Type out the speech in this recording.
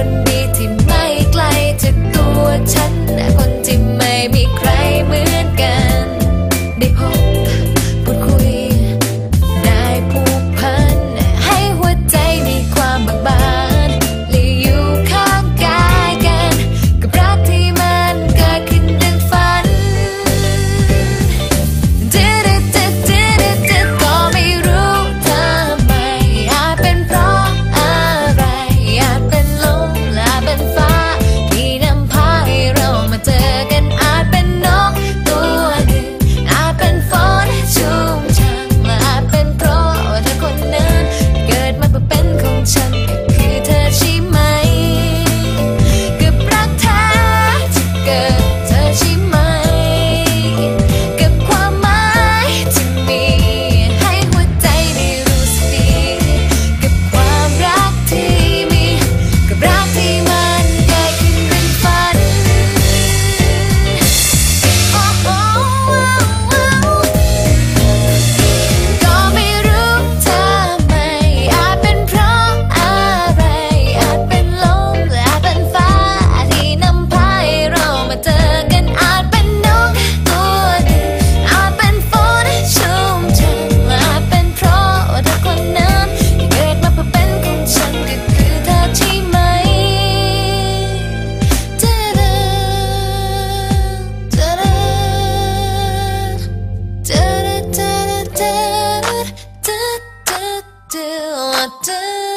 คนดีที่ไม่ไกลจากตัวฉันคนที่ไม่มีใครเหมือนกัน what to